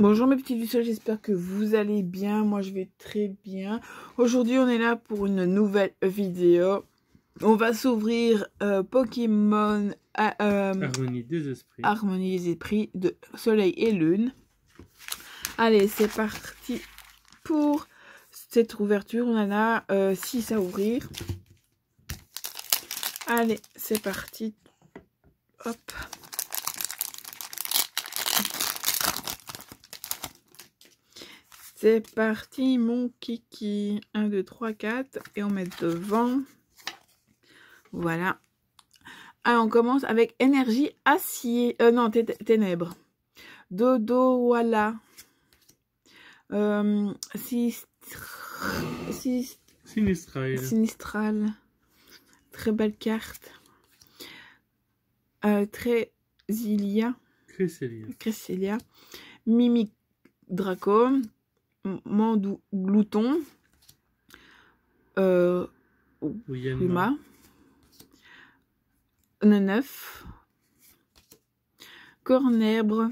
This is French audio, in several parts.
Bonjour mes petits lucioles, j'espère que vous allez bien. Moi je vais très bien. Aujourd'hui on est là pour une nouvelle vidéo. On va s'ouvrir euh, Pokémon euh, Harmonie des esprits. Harmonie des esprits de Soleil et Lune. Allez, c'est parti pour cette ouverture. On en a 6 à ouvrir. Allez, c'est parti. Hop. C'est parti, mon kiki. 1, 2, 3, 4. Et on met devant. Voilà. Alors, on commence avec énergie acier. Euh, non, ténèbres. Dodo, voilà. Euh, Sinistral. Sinistral. Très belle carte. Euh, très Zilia. Cresselia. Cresselia. Mimic Draco. Mandou Glouton, euh, Ruma, Neuf, Cornèbre,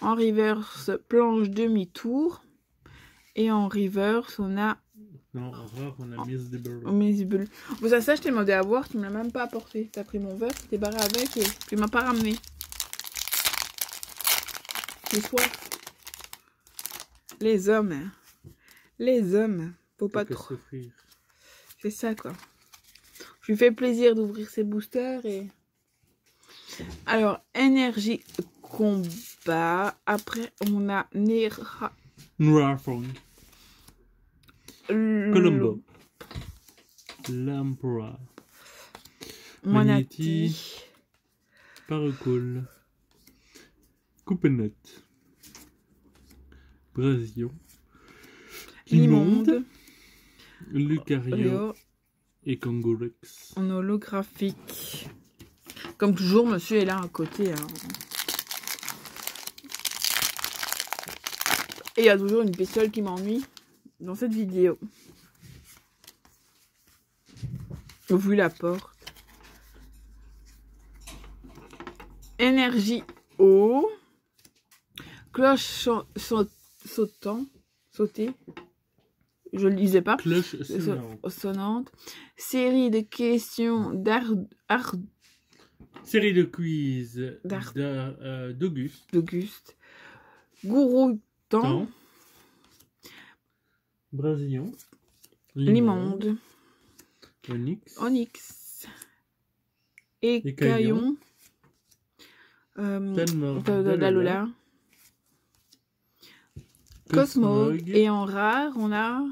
en reverse planche demi-tour, et en reverse on a... Non, en on a Miss Miss. Vous ça, je t'ai demandé à voir, tu me l'as même pas apporté. T'as pris mon verre, tu t'es barré avec et tu m'as pas ramené. C'est soif. Les hommes. Les hommes. Faut pas trop. C'est ça, quoi. Je lui fais plaisir d'ouvrir ses boosters et... Alors, énergie combat. Après, on a Nera... Noirfong. Colombo. Lampra. Monati. Paracol. Coupenot. Brasion, Limonde, Lucario et Kangorex. En holographique. Comme toujours, monsieur est là à côté. Hein. Et il y a toujours une bestiole qui m'ennuie dans cette vidéo. Vu la porte. Énergie eau. Cloche sautant, sauter. Je le lisais pas. Cloche sonnante. Série de questions d'art. Série de quiz euh, d'Auguste. D'Auguste. Gourou temps. Brasillon. Limonde. Onyx. Onyx. Et, Caillon. Euh, Cosmog. Et en rare, on a.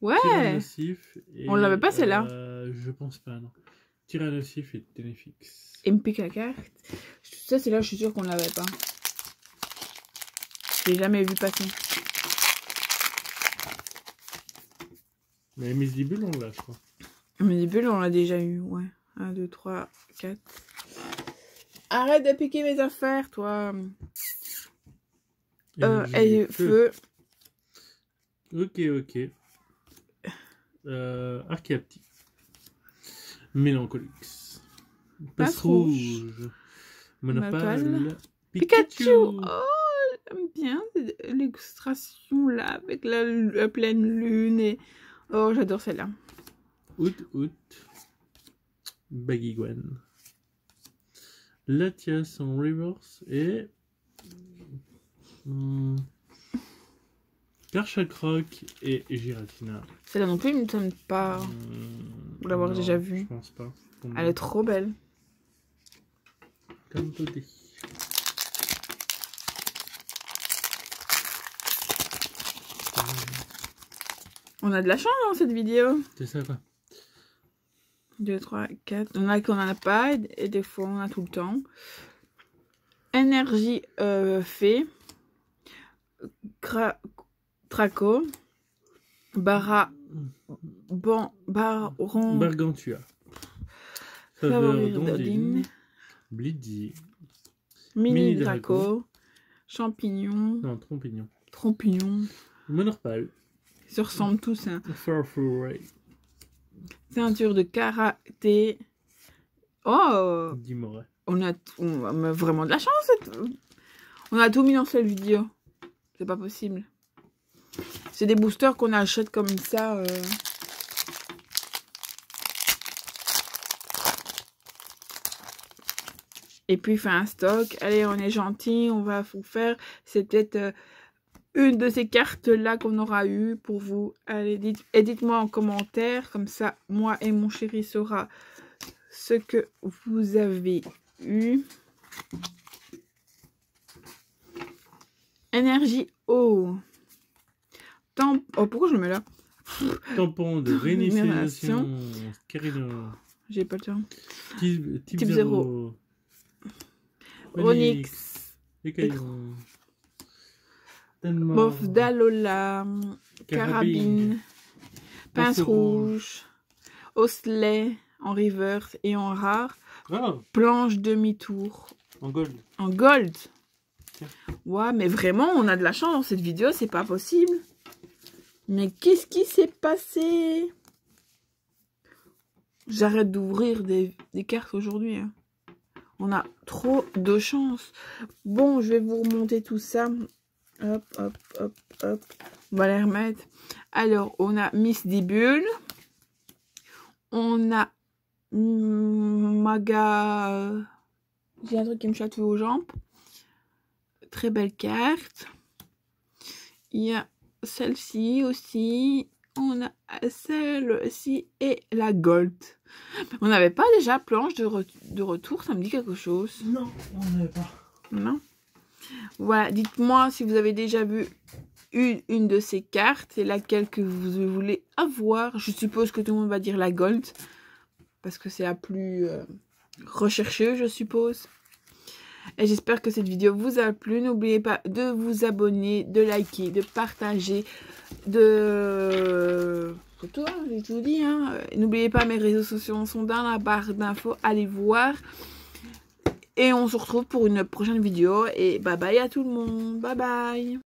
Ouais On l'avait pas celle-là euh, Je pense pas, non. Tyrannosif et Ténéfix. MP carte. Ça, c'est là, je suis sûre qu'on l'avait pas. J'ai jamais vu passer. Mais Misdibule, on l'a, je crois. Misdibule, on l'a déjà eu, ouais. 1, 2, 3, 4. Arrête de piquer mes affaires, toi. Euh, et feu. Ok, ok. Euh, Archeapti. Mélancolix. Passe rouge. Monopale. Pikachu. Oh, j'aime bien l'illustration là avec la, pleine lune et oh j'adore celle-là. Out out. Baggy Gwen. Latias en reverse et Hmm. Perchacroc et Giratina. Celle-là non plus, il me semble pas hmm, l'avoir déjà vue. Je pense pas. Elle est trop belle. Comme Todé. On a de la chance dans cette vidéo. C'est ça quoi. 2, 3, 4. On a qu'on en a pas et des fois on a tout le temps. Énergie euh, fait. Traco, Barra, bon, Baron, Bargantua, Favori Bliddy, Mini Draco, Champignon, non, Trompignon, Trompignon, Monorpal, ils se ressemblent tous. Hein. Ceinture de karaté. Oh. On a, on a vraiment de la chance. On a tout mis dans cette vidéo. C'est pas possible. C'est des boosters qu'on achète comme ça. Euh. Et puis, fait un stock. Allez, on est gentil. On va vous faire. C'est peut-être euh, une de ces cartes-là qu'on aura eu pour vous. Allez, dites, et dites-moi en commentaire. Comme ça, moi et mon chéri saura ce que vous avez eu. Énergie eau. Oh, pourquoi je le mets là? Tampon de réinitialisation. J'ai pas le temps. Type, type, 0. Onyx. Mof d'Alola. Carabine. Pince rouge. Osselet en reverse et en rare. Ah. Planche demi-tour. En gold. En gold. Ouais, mais vraiment, on a de la chance dans cette vidéo, c'est pas possible. Mais qu'est-ce qui s'est passé? J'arrête d'ouvrir des, cartes aujourd'hui. Hein. On a trop de chance. Bon, je vais vous remonter tout ça. Hop, hop, hop, hop. On va les remettre. Alors, on a Miss Dibule. On a Maga... J'ai un truc qui me chatouille aux jambes. Très belle carte. Il y a celle-ci aussi. On a celle-ci et la gold. On n'avait pas déjà planche de, de, retour, ça me dit quelque chose. Non, on n'avait pas. Non. Voilà, dites-moi si vous avez déjà vu une, une de ces cartes et laquelle que vous voulez avoir. Je suppose que tout le monde va dire la gold parce que c'est la plus euh, recherchée, je suppose. Et j'espère que cette vidéo vous a plu. N'oubliez pas de vous abonner, de liker, de partager, de... C'est tout, hein, j'ai tout dit. Hein. N'oubliez pas, mes réseaux sociaux sont dans la barre d'infos. Allez voir. Et on se retrouve pour une prochaine vidéo. Et bye bye à tout le monde. Bye bye.